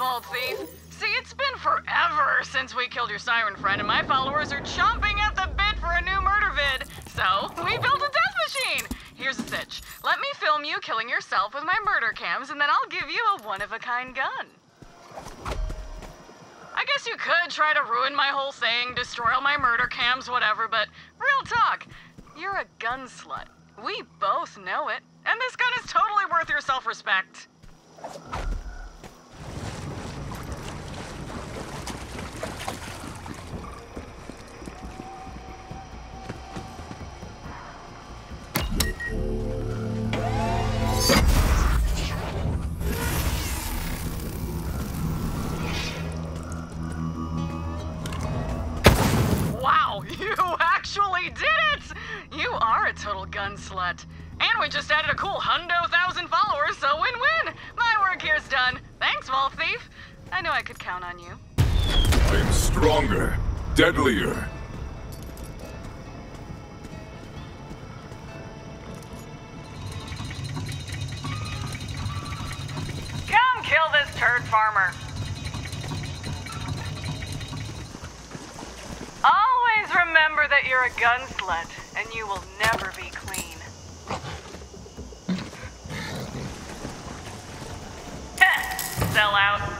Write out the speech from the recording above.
Vault Thief. See, it's been forever since we killed your siren friend, and my followers are chomping at the bit for a new murder vid. So, we built a death machine. Here's a sitch. Let me film you killing yourself with my murder cams, and then I'll give you a one-of-a-kind gun. I guess you could try to ruin my whole thing, destroy all my murder cams, whatever, but real talk, you're a gun slut. We both know it. And this gun is totally worth your self-respect. Wow, you actually did it! You are a total gun slut. And we just added a cool hundo thousand followers, so win-win! My work here's done. Thanks, Vault Thief. I knew I could count on you. I am stronger, deadlier. Kill this turd farmer. Always remember that you're a gun slut, and you will never be clean. Sell out.